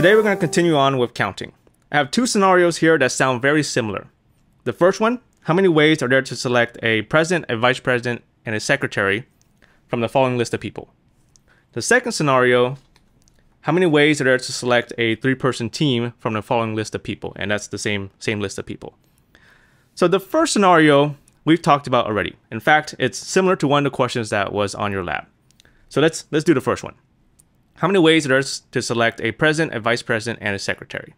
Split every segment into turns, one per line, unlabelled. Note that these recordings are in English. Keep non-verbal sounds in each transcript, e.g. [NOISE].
Today we're going to continue on with counting. I have two scenarios here that sound very similar. The first one, how many ways are there to select a president, a vice president, and a secretary from the following list of people? The second scenario, how many ways are there to select a three-person team from the following list of people? And that's the same, same list of people. So the first scenario we've talked about already. In fact, it's similar to one of the questions that was on your lab. So let's, let's do the first one. How many ways are there to select a president, a vice president, and a secretary?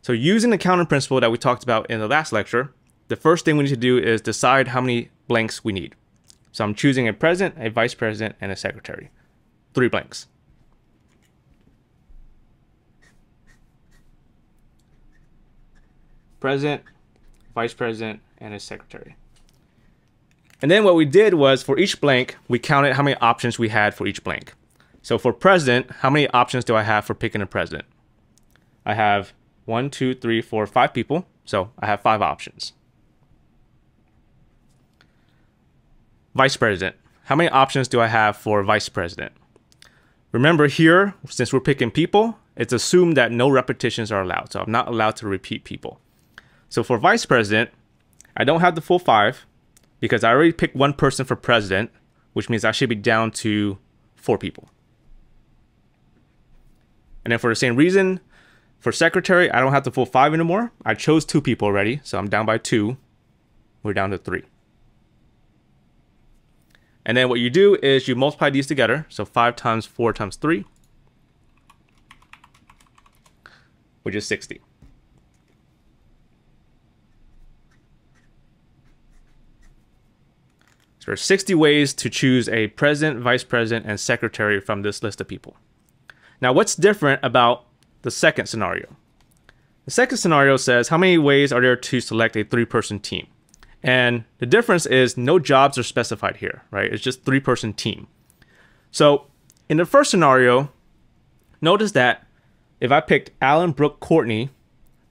So using the counting principle that we talked about in the last lecture, the first thing we need to do is decide how many blanks we need. So I'm choosing a president, a vice president, and a secretary. Three blanks. President, vice president, and a secretary. And then what we did was for each blank, we counted how many options we had for each blank. So for president, how many options do I have for picking a president? I have one, two, three, four, five people. So I have five options. Vice president. How many options do I have for vice president? Remember here, since we're picking people, it's assumed that no repetitions are allowed. So I'm not allowed to repeat people. So for vice president, I don't have the full five because I already picked one person for president, which means I should be down to four people. And then for the same reason, for secretary, I don't have to full five anymore. I chose two people already, so I'm down by two. We're down to three. And then what you do is you multiply these together. So 5 times 4 times 3, which is 60. So there are 60 ways to choose a president, vice president, and secretary from this list of people. Now, what's different about the second scenario? The second scenario says how many ways are there to select a three-person team? And the difference is no jobs are specified here, right? It's just three person team. So in the first scenario, notice that if I picked Alan, Brooke, Courtney,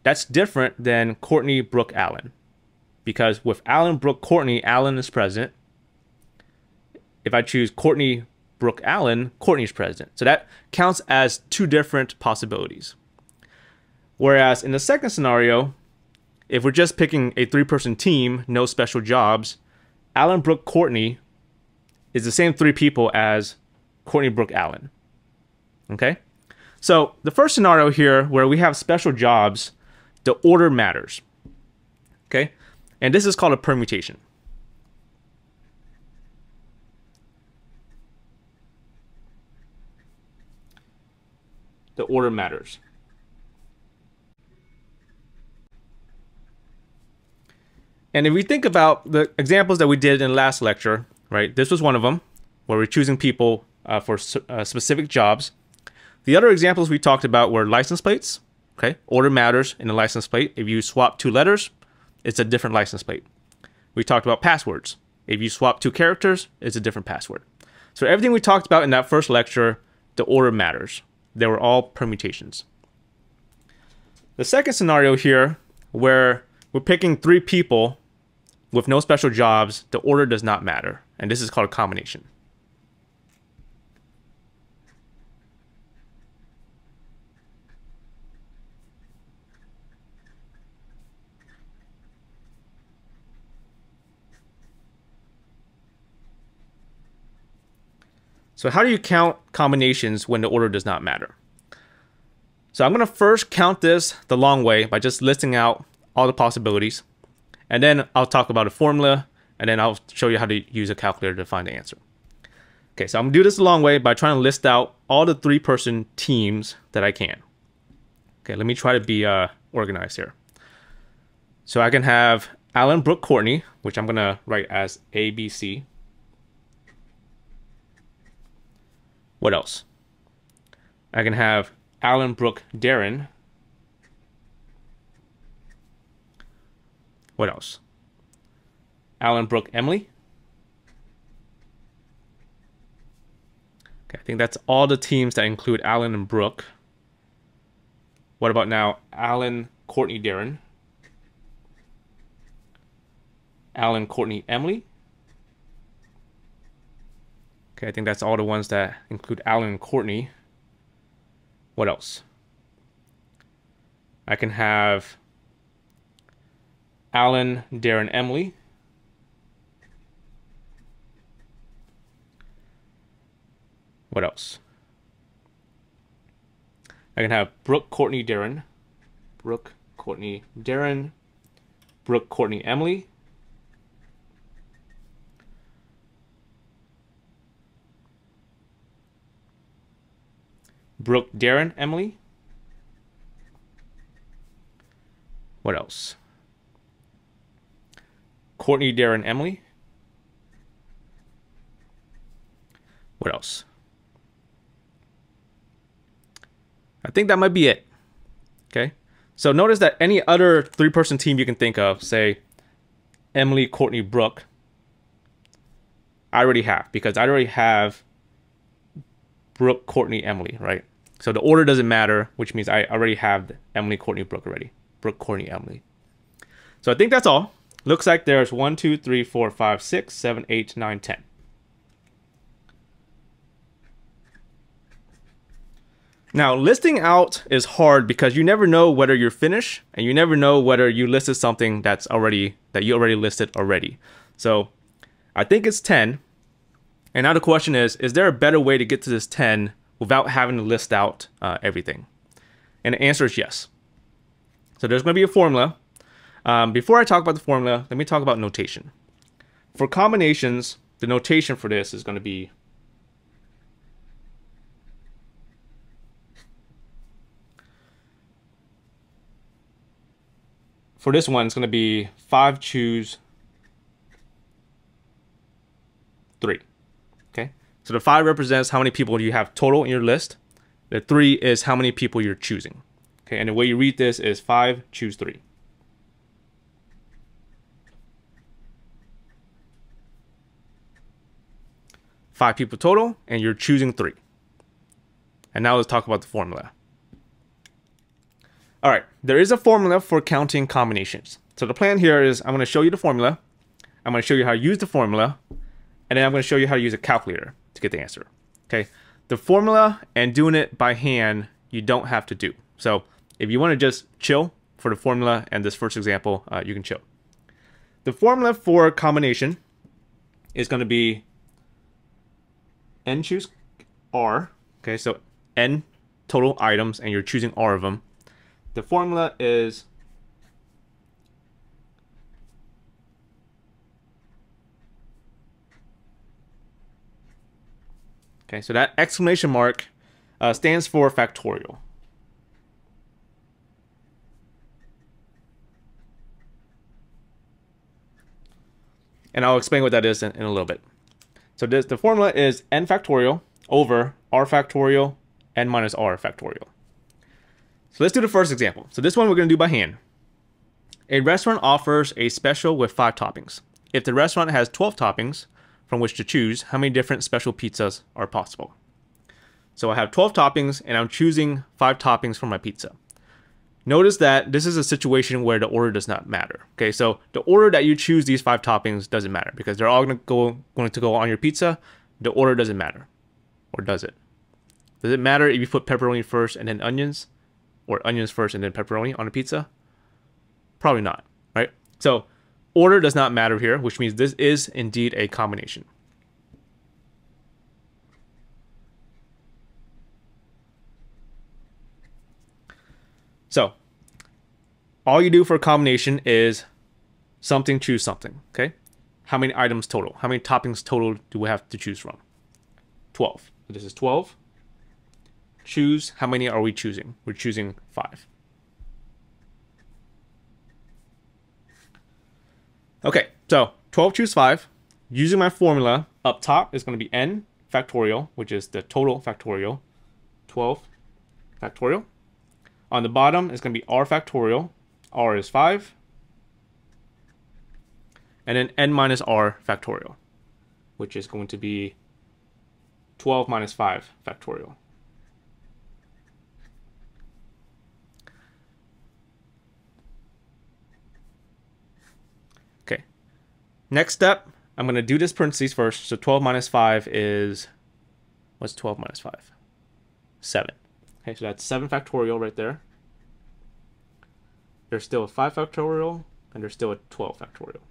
that's different than Courtney, Brooke, Alan. Because with Alan, Brooke, Courtney, Alan is president. If I choose Courtney, Brooke, Alan, Courtney's president. So that counts as two different possibilities. Whereas in the second scenario, if we're just picking a three person team, no special jobs, Alan, Brooke Courtney is the same three people as Courtney Brooke Alan. Okay? So the first scenario here where we have special jobs, the order matters. Okay? And this is called a permutation. The order matters. And if we think about the examples that we did in last lecture, right, this was one of them where we're choosing people uh, for uh, specific jobs. The other examples we talked about were license plates. Okay, order matters in a license plate. If you swap two letters, it's a different license plate. We talked about passwords. If you swap two characters, it's a different password. So everything we talked about in that first lecture, the order matters. They were all permutations. The second scenario here, where we're picking three people with no special jobs, the order does not matter. And this is called a combination. So how do you count combinations when the order does not matter? So I'm going to first count this the long way by just listing out all the possibilities. And then I'll talk about a formula, and then I'll show you how to use a calculator to find the answer. Okay, so I'm gonna do this a long way by trying to list out all the three person teams that I can. Okay, let me try to be uh, organized here. So I can have Alan Brooke Courtney, which I'm gonna write as ABC. What else? I can have Alan Brooke Darren, What else? Alan Brooke Emily. Okay, I think that's all the teams that include Alan and Brooke. What about now Alan, Courtney, Darren? Alan, Courtney, Emily. Okay, I think that's all the ones that include Alan and Courtney. What else? I can have Alan, Darren, Emily. What else? I can have Brooke, Courtney, Darren. Brooke, Courtney, Darren. Brooke, Courtney, Emily. Brooke, Darren, Emily. What else? Courtney, Darren, Emily. What else? I think that might be it. Okay. So notice that any other three person team you can think of, say Emily, Courtney, Brooke, I already have because I already have Brooke, Courtney, Emily, right? So the order doesn't matter, which means I already have Emily, Courtney, Brooke already. Brooke, Courtney, Emily. So I think that's all. Looks like there's 1, 2, 3, 4, 5, 6, 7, 8, 9, 10. Now, listing out is hard because you never know whether you're finished and you never know whether you listed something that's already that you already listed already. So, I think it's 10. And now the question is, is there a better way to get to this 10 without having to list out uh, everything? And the answer is yes. So there's going to be a formula. Um, before I talk about the formula, let me talk about notation. For combinations, the notation for this is going to be for this one, it's going to be 5 choose 3. So the 5 represents how many people you have total in your list. The 3 is how many people you're choosing. Okay, and the way you read this is 5, choose 3. Five people total, and you're choosing three. And now let's talk about the formula. All right, there is a formula for counting combinations. So the plan here is I'm going to show you the formula. I'm going to show you how to use the formula. And then I'm going to show you how to use a calculator to get the answer. Okay, the formula and doing it by hand, you don't have to do. So if you want to just chill for the formula and this first example, uh, you can chill. The formula for combination is going to be n choose r. Okay, so n total items and you're choosing r of them. The formula is Okay, so that exclamation mark uh, stands for factorial. And I'll explain what that is in, in a little bit. So this, the formula is n factorial over r factorial n minus r factorial. So let's do the first example. So this one we're going to do by hand. A restaurant offers a special with five toppings. If the restaurant has 12 toppings from which to choose, how many different special pizzas are possible? So I have 12 toppings and I'm choosing five toppings for my pizza. Notice that this is a situation where the order does not matter. Okay, so the order that you choose these five toppings doesn't matter because they're all going to go going to go on your pizza. The order doesn't matter, or does it? Does it matter if you put pepperoni first and then onions, or onions first and then pepperoni on a pizza? Probably not, right? So order does not matter here, which means this is indeed a combination. So all you do for a combination is something choose something, okay? How many items total? How many toppings total do we have to choose from? 12. This is 12. Choose, how many are we choosing? We're choosing 5. Okay, so 12 choose 5. Using my formula, up top is going to be n factorial, which is the total factorial. 12 factorial. On the bottom is going to be r factorial. r is 5. And then n minus r factorial, which is going to be 12 minus 5 factorial. Next step, I'm going to do this parentheses first. So 12 minus 5 is, what's 12 minus 5? 7. Okay, so that's 7 factorial right there. there's still a 5 factorial, and there's still a 12 factorial.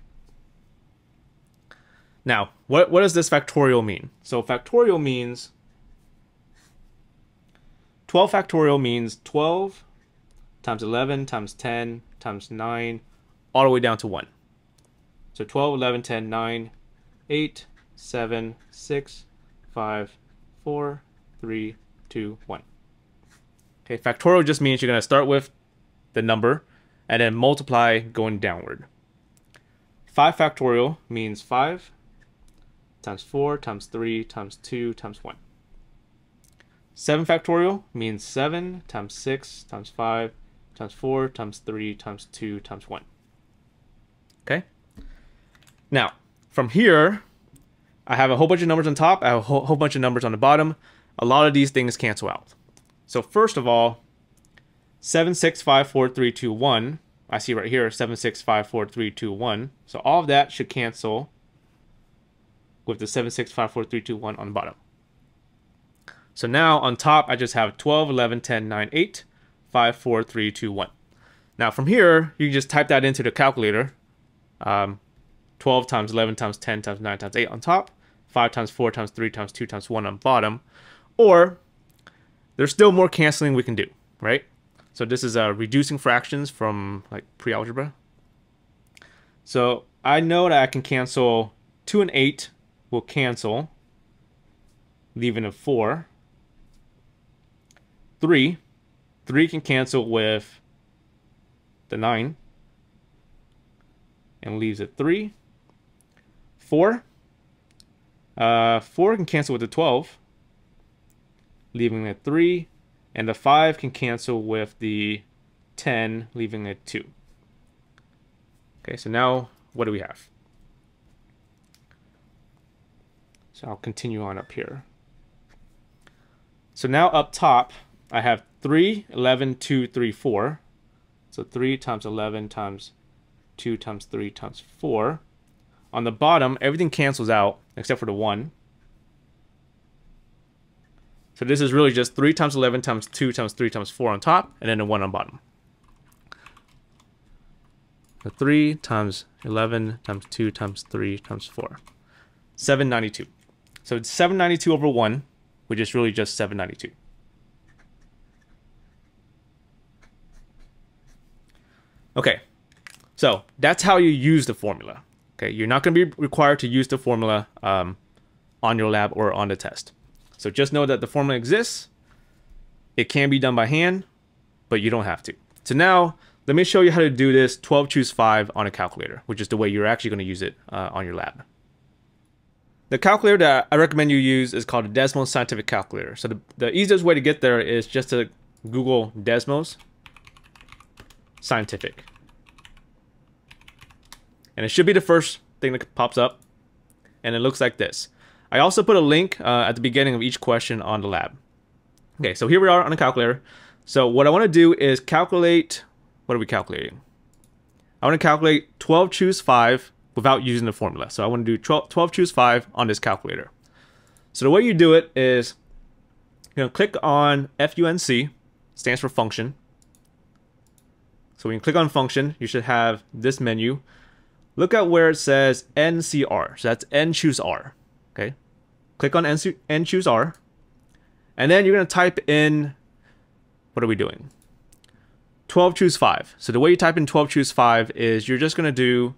Now, what, what does this factorial mean? So factorial means 12 factorial means 12 times 11 times 10 times 9 all the way down to 1. So 12, 11, 10, 9, 8, 7, 6, 5, 4, 3, 2, 1. Okay, factorial just means you're going to start with the number and then multiply going downward. 5 factorial means 5 times 4 times 3 times 2 times 1. 7 factorial means 7 times 6 times 5 times 4 times 3 times 2 times 1. Okay? Now, from here, I have a whole bunch of numbers on top. I have a whole, whole bunch of numbers on the bottom. A lot of these things cancel out. So first of all, 7, 6, 5, 4, 3, 2, 1. I see right here, 7, 6, 5, 4, 3, 2, 1. So all of that should cancel with the 7, 6, 5, 4, 3, 2, 1 on the bottom. So now on top, I just have 12, 11, 10, 9, 8, 5, 4, 3, 2, 1. Now from here, you can just type that into the calculator. Um, 12 times 11 times 10 times 9 times 8 on top, 5 times 4 times 3 times 2 times 1 on bottom. Or there's still more canceling we can do, right? So this is uh, reducing fractions from like pre-algebra. So I know that I can cancel 2 and 8 will cancel, leaving a 4. 3. 3 can cancel with the 9 and leaves a 3. 4. Uh, 4 can cancel with the 12, leaving a 3. And the 5 can cancel with the 10, leaving a 2. Okay, so now what do we have? So I'll continue on up here. So now up top, I have 3, 11, 2, 3, 4. So 3 times 11 times 2 times 3 times 4. On the bottom, everything cancels out except for the 1. So this is really just 3 times 11 times 2 times 3 times 4 on top, and then the 1 on bottom. So 3 times 11 times 2 times 3 times 4. 792. So it's 792 over 1, which is really just 792. Okay, so that's how you use the formula. Okay, you're not going to be required to use the formula um, on your lab or on the test. So just know that the formula exists. It can be done by hand, but you don't have to. So now, let me show you how to do this 12 choose 5 on a calculator, which is the way you're actually going to use it uh, on your lab. The calculator that I recommend you use is called a Desmos Scientific Calculator. So the, the easiest way to get there is just to Google Desmos Scientific. And it should be the first thing that pops up. And it looks like this. I also put a link uh, at the beginning of each question on the lab. Okay, so here we are on a calculator. So what I want to do is calculate, what are we calculating? I want to calculate 12 choose 5 without using the formula. So I want to do 12, 12 choose 5 on this calculator. So the way you do it is you're going to click on FUNC, stands for function. So when you click on function, you should have this menu look at where it says NCR. So that's N choose R. Okay. Click on N, N choose R. And then you're going to type in, what are we doing? 12 choose 5. So the way you type in 12 choose 5 is you're just going to do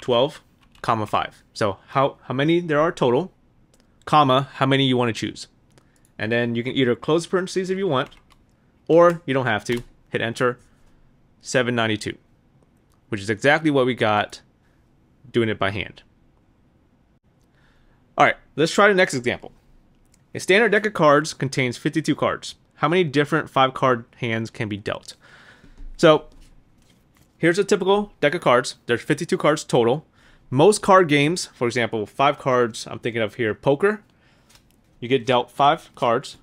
12 comma 5. So how, how many there are total, comma, how many you want to choose. And then you can either close parentheses if you want, or you don't have to. Hit enter, 792 which is exactly what we got doing it by hand. All right, let's try the next example. A standard deck of cards contains 52 cards. How many different five card hands can be dealt? So here's a typical deck of cards. There's 52 cards total. Most card games, for example, five cards, I'm thinking of here, poker, you get dealt five cards.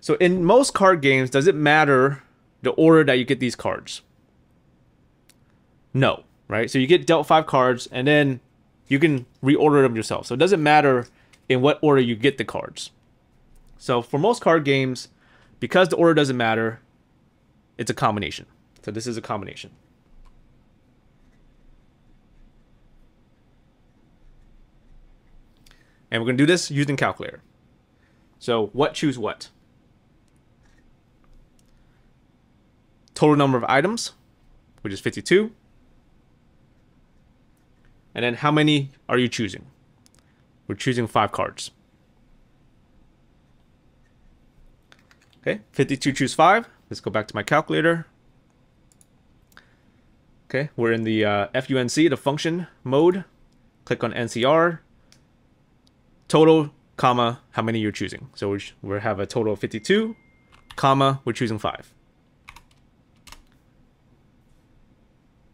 So in most card games, does it matter the order that you get these cards? No, right? So you get dealt five cards, and then you can reorder them yourself. So it doesn't matter in what order you get the cards. So for most card games, because the order doesn't matter, it's a combination. So this is a combination. And we're going to do this using calculator. So what choose what? Total number of items, which is 52. And then how many are you choosing? We're choosing five cards. Okay, 52 choose five. Let's go back to my calculator. Okay, we're in the uh, FUNC, the function mode. Click on NCR. Total, comma, how many you're choosing. So we, we have a total of 52, comma, we're choosing five.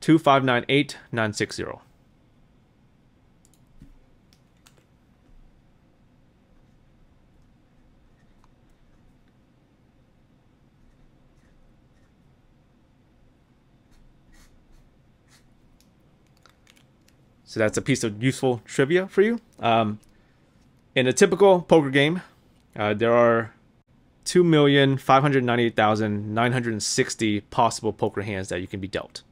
2598960. So that's a piece of useful trivia for you. Um, in a typical poker game, uh, there are 2,598,960 possible poker hands that you can be dealt.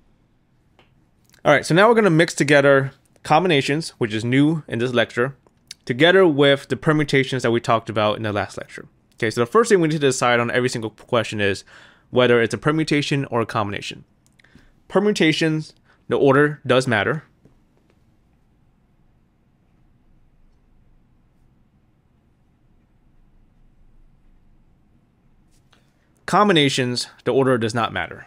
All right, so now we're going to mix together combinations, which is new in this lecture, together with the permutations that we talked about in the last lecture. Okay, so the first thing we need to decide on every single question is whether it's a permutation or a combination. Permutations, the order does matter. Combinations, the order does not matter.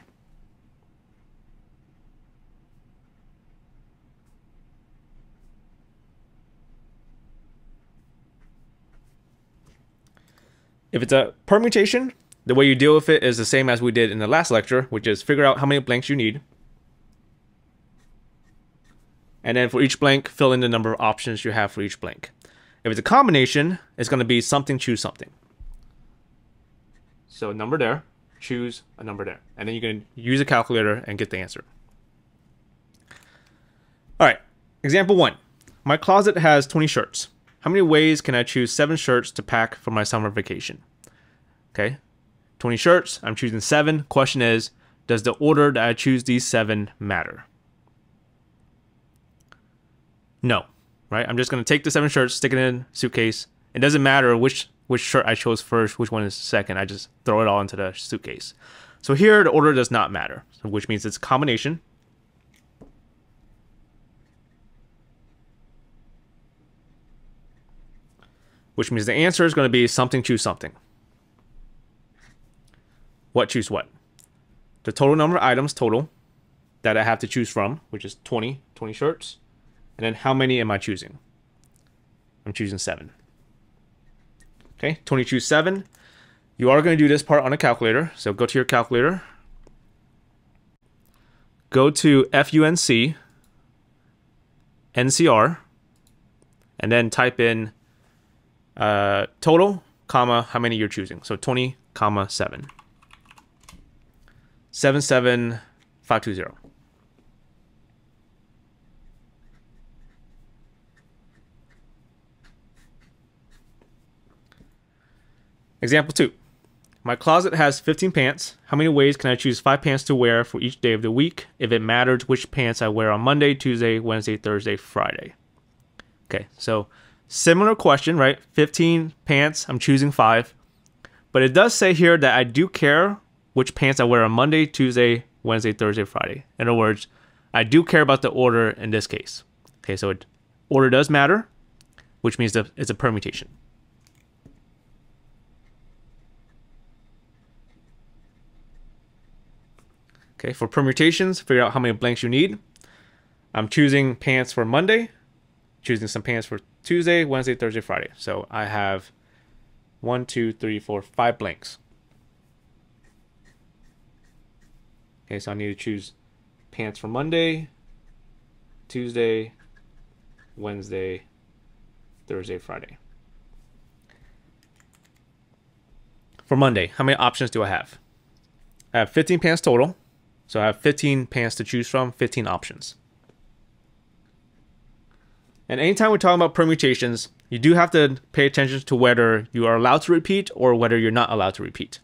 If it's a permutation, the way you deal with it is the same as we did in the last lecture, which is figure out how many blanks you need. And then for each blank, fill in the number of options you have for each blank. If it's a combination, it's going to be something, choose something. So a number there, choose a number there. And then you can use a calculator and get the answer. All right, example one. My closet has 20 shirts. How many ways can I choose seven shirts to pack for my summer vacation? Okay, 20 shirts, I'm choosing seven. Question is, does the order that I choose these seven matter? No, right? I'm just gonna take the seven shirts, stick it in suitcase. It doesn't matter which which shirt I chose first, which one is second. I just throw it all into the suitcase. So here, the order does not matter, which means it's combination. Which means the answer is going to be something choose something. What choose what? The total number of items total that I have to choose from, which is 20, 20 shirts. And then how many am I choosing? I'm choosing seven. Okay, 22 7. You are going to do this part on a calculator. So go to your calculator. Go to FUNC, NCR, and then type in uh, total, comma, how many you're choosing. So 20, comma, 7. 77520. Example 2. My closet has 15 pants. How many ways can I choose 5 pants to wear for each day of the week if it matters which pants I wear on Monday, Tuesday, Wednesday, Thursday, Friday? Okay, so similar question, right? 15 pants, I'm choosing 5. But it does say here that I do care which pants I wear on Monday, Tuesday, Wednesday, Thursday, Friday. In other words, I do care about the order in this case. Okay, so it, order does matter, which means that it's a permutation. Okay, for permutations, figure out how many blanks you need. I'm choosing pants for Monday, choosing some pants for Tuesday, Wednesday, Thursday, Friday. So I have one, two, three, four, five blanks. Okay, so I need to choose pants for Monday, Tuesday, Wednesday, Thursday, Friday. For Monday, how many options do I have? I have 15 pants total. So I have 15 pants to choose from, 15 options. And anytime we're talking about permutations, you do have to pay attention to whether you are allowed to repeat or whether you're not allowed to repeat.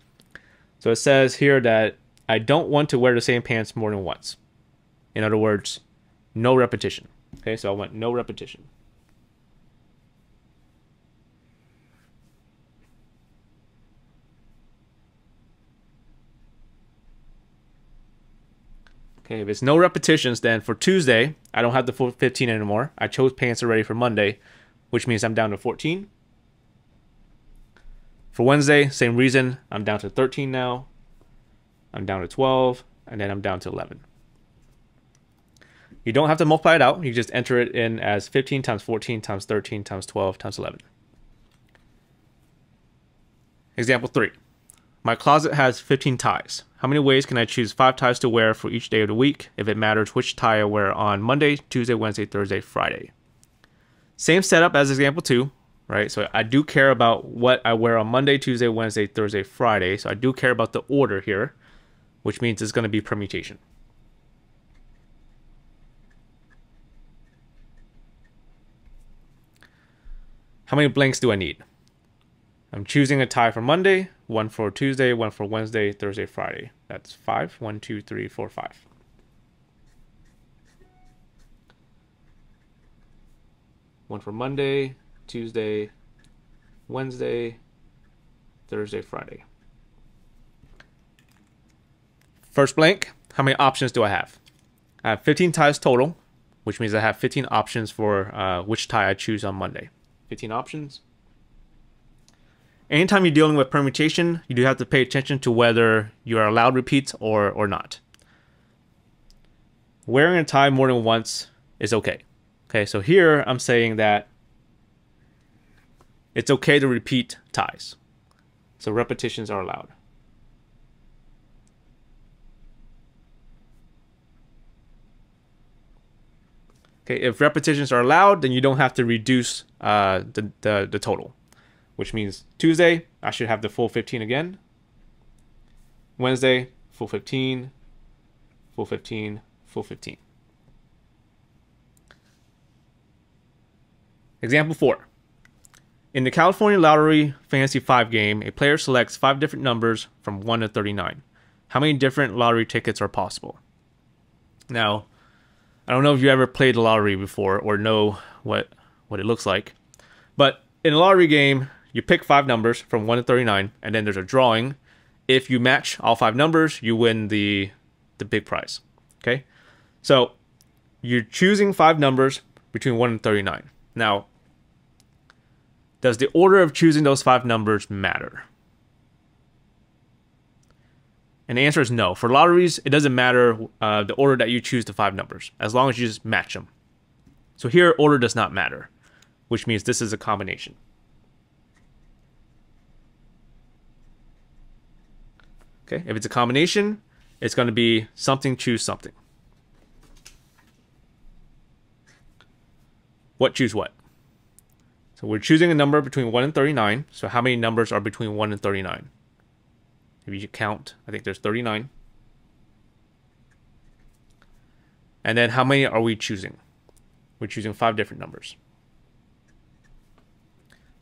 So it says here that I don't want to wear the same pants more than once. In other words, no repetition. Okay, so I want no repetition. Okay, if it's no repetitions, then for Tuesday, I don't have the full 15 anymore. I chose pants already for Monday, which means I'm down to 14. For Wednesday, same reason. I'm down to 13 now. I'm down to 12, and then I'm down to 11. You don't have to multiply it out. You just enter it in as 15 times 14 times 13 times 12 times 11. Example 3. My closet has 15 ties. How many ways can I choose 5 ties to wear for each day of the week if it matters which tie I wear on Monday, Tuesday, Wednesday, Thursday, Friday? Same setup as example 2, right? So I do care about what I wear on Monday, Tuesday, Wednesday, Thursday, Friday. So I do care about the order here, which means it's going to be permutation. How many blanks do I need? I'm choosing a tie for Monday, one for Tuesday, one for Wednesday, Thursday, Friday. That's five. One, two, three, four, five. One for Monday, Tuesday, Wednesday, Thursday, Friday. First blank, how many options do I have? I have 15 ties total, which means I have 15 options for uh, which tie I choose on Monday. 15 options. Anytime you're dealing with permutation, you do have to pay attention to whether you are allowed repeats or, or not. Wearing a tie more than once is okay. Okay, so here I'm saying that it's okay to repeat ties. So repetitions are allowed. Okay, if repetitions are allowed, then you don't have to reduce uh, the, the, the total, which means Tuesday, I should have the full 15 again. Wednesday, full 15, full 15, full 15. Example 4. In the California Lottery Fantasy 5 game, a player selects five different numbers from 1 to 39. How many different lottery tickets are possible? Now, I don't know if you ever played the lottery before or know what what it looks like. But in a lottery game, you pick five numbers from 1 to 39 and then there's a drawing. If you match all five numbers, you win the the big prize. Okay? So, you're choosing five numbers between 1 and 39. Now, does the order of choosing those five numbers matter? And the answer is no. For lotteries, it doesn't matter uh, the order that you choose the five numbers, as long as you just match them. So here, order does not matter, which means this is a combination. Okay, if it's a combination, it's going to be something choose something. What choose what? So we're choosing a number between 1 and 39. So how many numbers are between 1 and 39? If you count, I think there's 39. And then how many are we choosing? We're choosing five different numbers.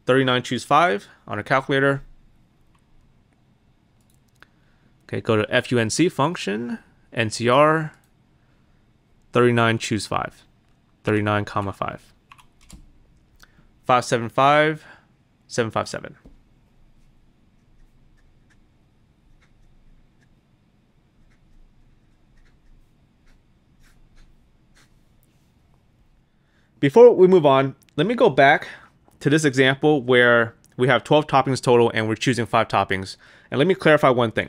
39 choose 5 on a calculator. Okay, go to FUNC function, NCR, 39 choose 5. 39 comma 5. 575, 757. Before we move on, let me go back to this example where we have 12 toppings total and we're choosing 5 toppings. And let me clarify one thing.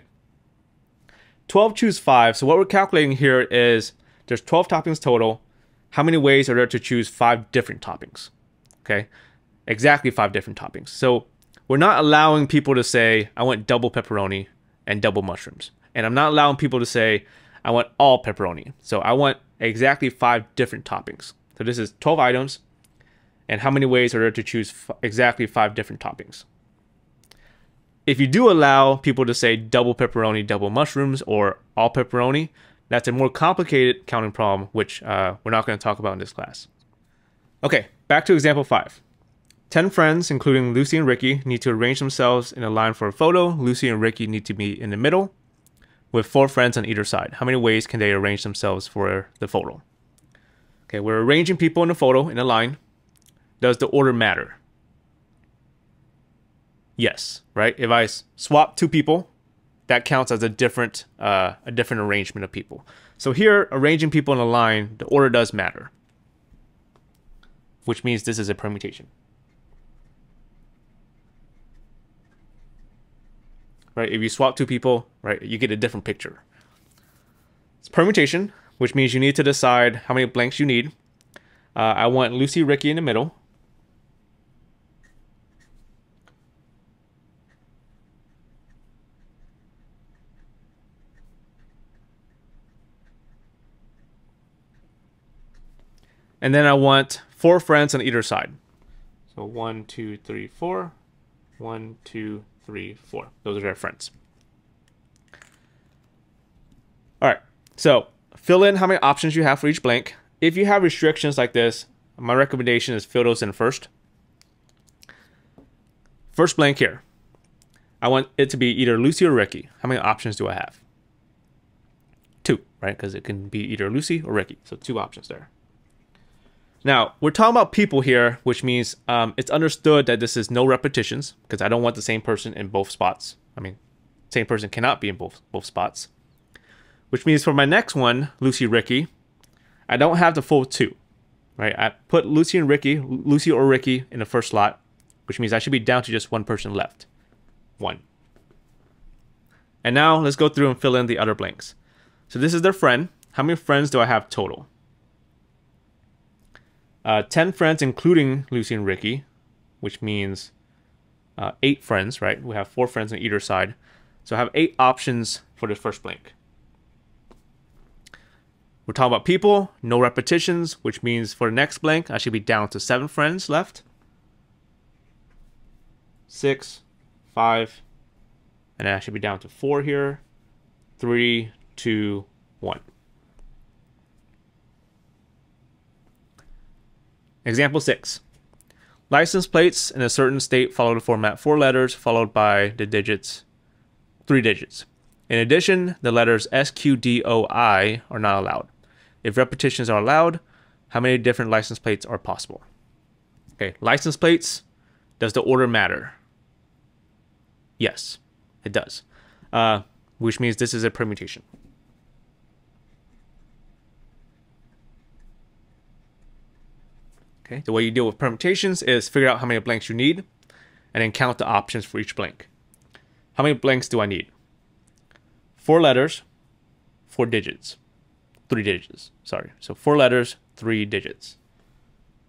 12 choose 5, so what we're calculating here is there's 12 toppings total. How many ways are there to choose 5 different toppings? Okay, exactly 5 different toppings. So we're not allowing people to say, I want double pepperoni and double mushrooms. And I'm not allowing people to say, I want all pepperoni. So I want exactly 5 different toppings. So this is 12 items. And how many ways are there to choose exactly five different toppings? If you do allow people to say double pepperoni, double mushrooms, or all pepperoni, that's a more complicated counting problem, which uh, we're not going to talk about in this class. Okay, back to example five. 10 friends, including Lucy and Ricky, need to arrange themselves in a line for a photo. Lucy and Ricky need to be in the middle with four friends on either side. How many ways can they arrange themselves for the photo? Okay, we're arranging people in a photo in a line. Does the order matter? Yes, right? If I swap two people, that counts as a different uh, a different arrangement of people. So here, arranging people in a line, the order does matter, which means this is a permutation. right? If you swap two people, right, you get a different picture. It's permutation, which means you need to decide how many blanks you need. Uh, I want Lucy, Ricky in the middle. And then I want four friends on either side. So one, two, three, four. One, two, three, four. Those are their friends. All right, so fill in how many options you have for each blank. If you have restrictions like this, my recommendation is fill those in first. First blank here. I want it to be either Lucy or Ricky. How many options do I have? Two, right? Because it can be either Lucy or Ricky. So two options there. Now, we're talking about people here, which means um, it's understood that this is no repetitions because I don't want the same person in both spots. I mean, same person cannot be in both, both spots. Which means for my next one, Lucy Ricky, I don't have the full two, right? I put Lucy and Ricky, Lucy or Ricky in the first slot, which means I should be down to just one person left. One. And now let's go through and fill in the other blanks. So this is their friend. How many friends do I have total? Uh, 10 friends, including Lucy and Ricky, which means uh, eight friends, right? We have four friends on either side. So I have eight options for this first blank. We're talking about people, no repetitions, which means for the next blank, I should be down to seven friends left. Six, five, and I should be down to four here. Three, two, one. Example 6. License plates in a certain state follow the format four letters followed by the digits, three digits. In addition, the letters S, Q, D, O, I are not allowed. If repetitions are allowed, how many different license plates are possible? Okay, license plates, does the order matter? Yes, it does, uh, which means this is a permutation. Okay, the way you deal with permutations is figure out how many blanks you need and then count the options for each blank. How many blanks do I need? Four letters, four digits, three digits, sorry. So four letters, three digits.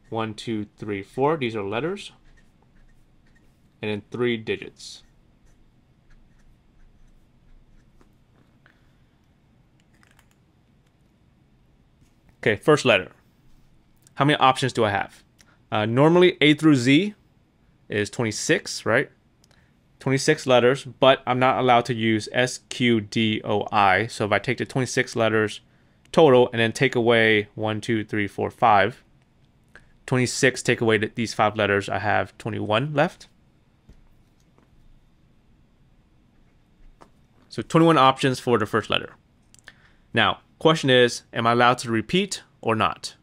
One, two, three, four, these are letters. And then three digits. Okay, first letter how many options do I have? Uh, normally A through Z is 26, right? 26 letters, but I'm not allowed to use S, Q, D, O, I. So if I take the 26 letters total and then take away 1, 2, 3, 4, 5, 26 take away these five letters, I have 21 left. So 21 options for the first letter. Now, question is, am I allowed to repeat or not?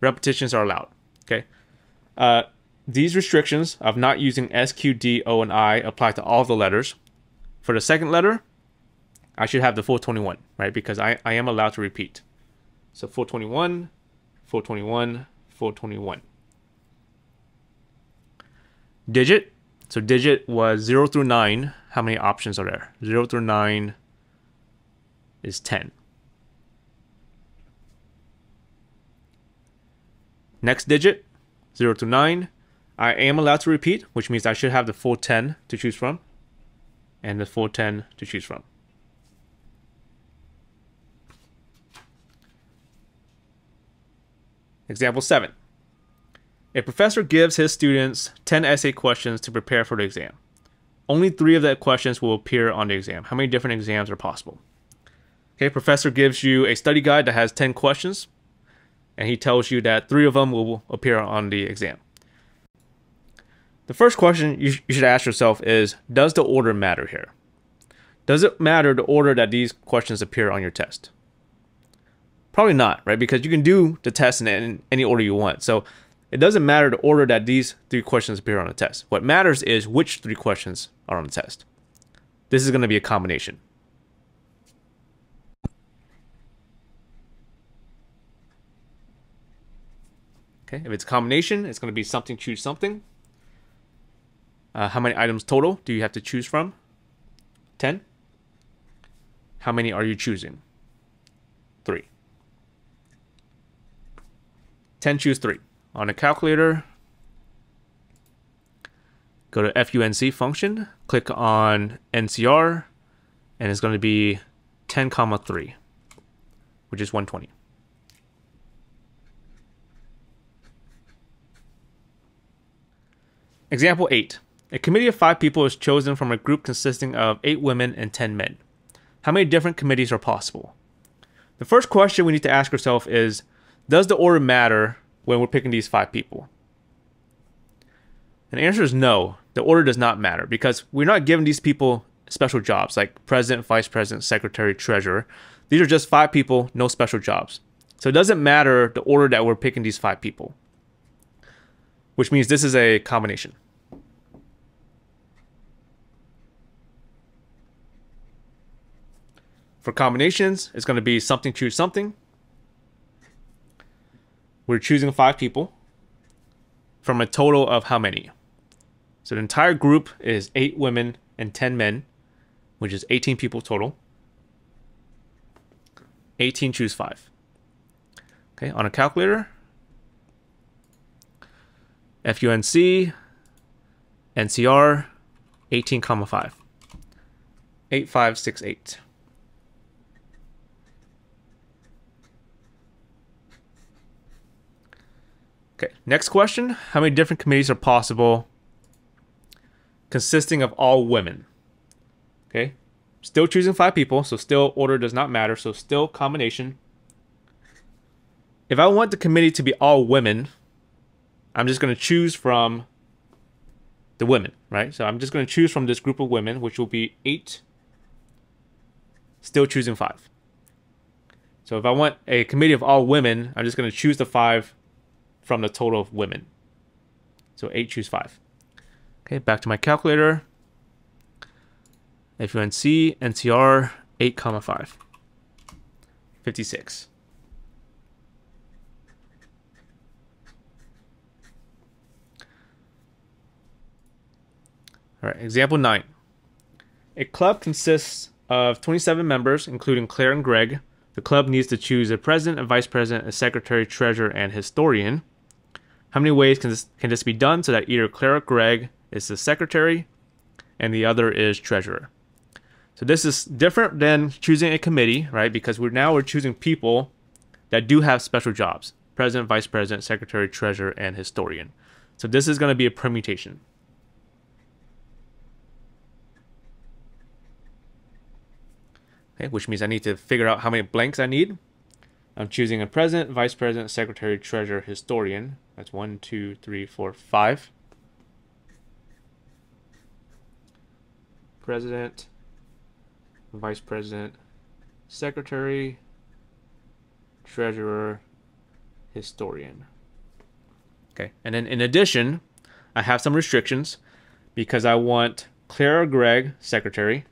Repetitions are allowed. Okay. Uh, these restrictions of not using S, Q, D, O, and I apply to all the letters. For the second letter, I should have the full 21, right? Because I, I am allowed to repeat. So 421, 421, 421. Digit. So digit was 0 through 9. How many options are there? 0 through 9 is 10. Next digit, 0 to 9. I am allowed to repeat, which means I should have the full 10 to choose from and the full 10 to choose from. Example 7. A professor gives his students 10 essay questions to prepare for the exam. Only three of the questions will appear on the exam. How many different exams are possible? Okay, professor gives you a study guide that has 10 questions. And he tells you that three of them will appear on the exam. The first question you, sh- you should ask yourself is Does the order matter here? Does it matter the order that these questions appear on your test? Probably not, right? Because you can do the test in any order you want. So it doesn't matter the order that these three questions appear on the test. What matters is which three questions are on the test. This is going to be a combination. Okay, if it's a combination, it's going to be something, choose something. Uh, how many items total do you have to choose from? 10. How many are you choosing? 3. 10 choose 3. On a calculator, go to FUNC function, click on NCR, and it's going to be 10 comma 3, which is 120. Example 8. A committee of five people is chosen from a group consisting of eight women and 10 men. How many different committees are possible? The first question we need to ask ourselves is Does the order matter when we're picking these five people? And the answer is no. The order does not matter because we're not giving these people special jobs like president, vice president, secretary, treasurer. These are just five people, no special jobs. So it doesn't matter the order that we're picking these five people which means this is a combination. For combinations, it's going to be something choose something. We're choosing five people from a total of how many? So the entire group is eight women and 10 men, which is 18 people total. 18 choose five. Okay, on a calculator, FUNC, NCR, 18 comma 5. 8568. Okay, next question. How many different committees are possible consisting of all women? Okay, still choosing five people, so still order does not matter, so still combination. If I want the committee to be all women, I'm just going to choose from the women, right? So I'm just going to choose from this group of women, which will be eight, still choosing five. So if I want a committee of all women, I'm just going to choose the five from the total of women. So eight choose five. Okay, back to my calculator. FUNC, NCR, 8 comma 5. 56. All right, example nine. A club consists of 27 members, including Claire and Greg. The club needs to choose a president, a vice president, a secretary, treasurer, and historian. How many ways can this, can this be done so that either Claire or Greg is the secretary and the other is treasurer? So this is different than choosing a committee, right? Because we're now we're choosing people that do have special jobs. President, vice president, secretary, treasurer, and historian. So this is going to be a permutation. Okay, which means I need to figure out how many blanks I need. I'm choosing a president, vice president, secretary, treasurer, historian. That's one, two, three, four, five. President, vice president, secretary, treasurer, historian. Okay, and then in addition, I have some restrictions because I want Claire or Greg, secretary,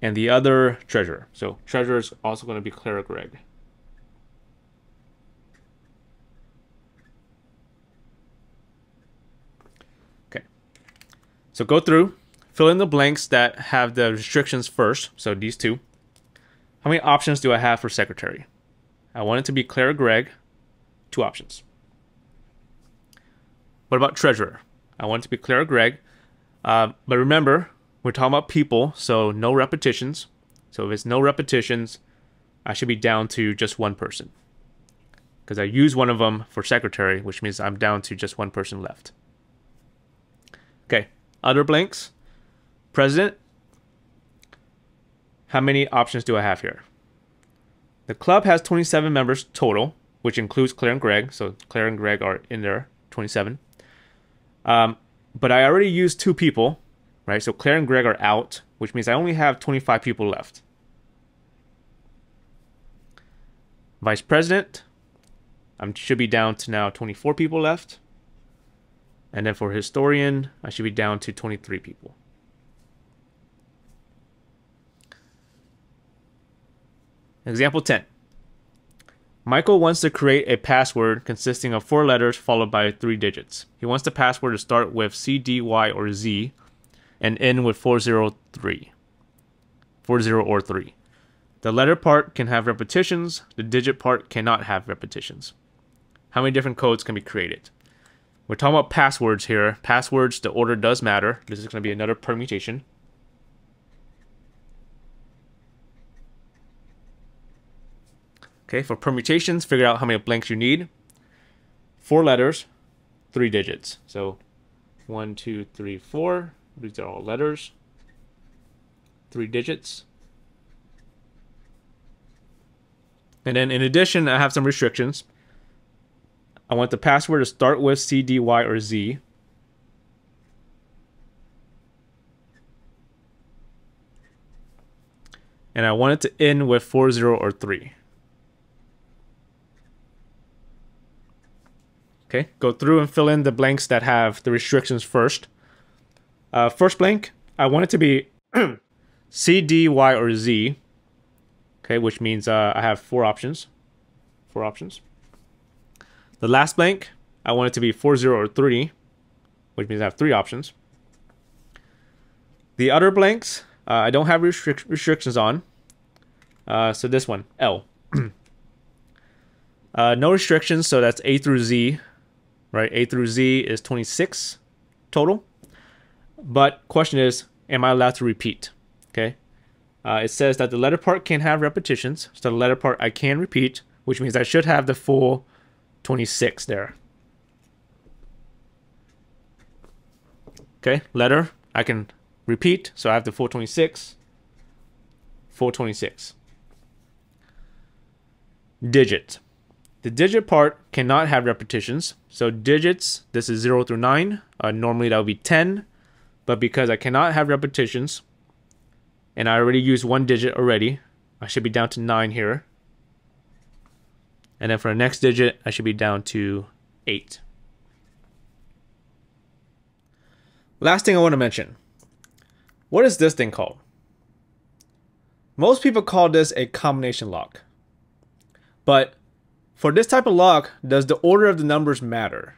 and the other treasurer. So treasurer is also going to be Claire or Greg. Okay. So go through, fill in the blanks that have the restrictions first. So these two. How many options do I have for secretary? I want it to be Claire or Greg. Two options. What about treasurer? I want it to be Claire or Greg. Uh, but remember, we're talking about people, so no repetitions. So if it's no repetitions, I should be down to just one person. Because I use one of them for secretary, which means I'm down to just one person left. Okay, other blanks. President. how many options do I have here? The club has 27 members total, which includes Claire and Greg. So Claire and Greg are in there, 27. Um, but I already used two people, right? So Claire and Greg are out, which means I only have 25 people left. Vice president, I should be down to now 24 people left. And then for historian, I should be down to 23 people. Example 10. Michael wants to create a password consisting of four letters followed by three digits. He wants the password to start with C, D, Y, or Z and end with 403. 40 or 3. The letter part can have repetitions, the digit part cannot have repetitions. How many different codes can be created? We're talking about passwords here. Passwords, the order does matter. This is going to be another permutation. Okay, for permutations, figure out how many blanks you need. Four letters, three digits. So one, two, three, four. These are all letters. Three digits. And then in addition, I have some restrictions. I want the password to start with C, D, Y, or Z. And I want it to end with 40 or 3. Okay, go through and fill in the blanks that have the restrictions first. Uh, first blank, I want it to be [CLEARS THROAT] C, D, Y, or Z. Okay, which means uh, I have four options. Four options. The last blank, I want it to be 40 or 3, which means I have three options. The other blanks, uh, I don't have restric restrictions on. Uh, so this one, L. [CLEARS THROAT] uh, no restrictions, so that's A through Z right? A through Z is 26 total. But question is, am I allowed to repeat? Okay. Uh, it says that the letter part can have repetitions. So the letter part I can repeat, which means I should have the full 26 there. Okay, letter, I can repeat. So I have the full 26. Full 26. Digit. The digit part cannot have repetitions. So digits, this is 0 through 9. Uh, normally that would be 10. But because I cannot have repetitions, and I already used one digit already, I should be down to 9 here. And then for the next digit, I should be down to 8. Last thing I want to mention. What is this thing called? Most people call this a combination lock. But for this type of lock, does the order of the numbers matter?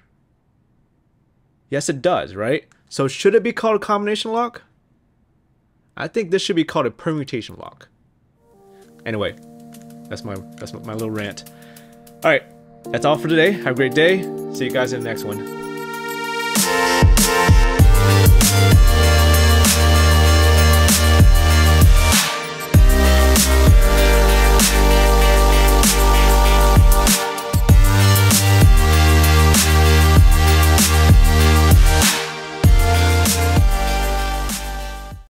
Yes, it does, right? So should it be called a combination lock? I think this should be called a permutation lock. Anyway, that's my that's my little rant. All right, that's all for today. Have a great day. See you guys in the next one.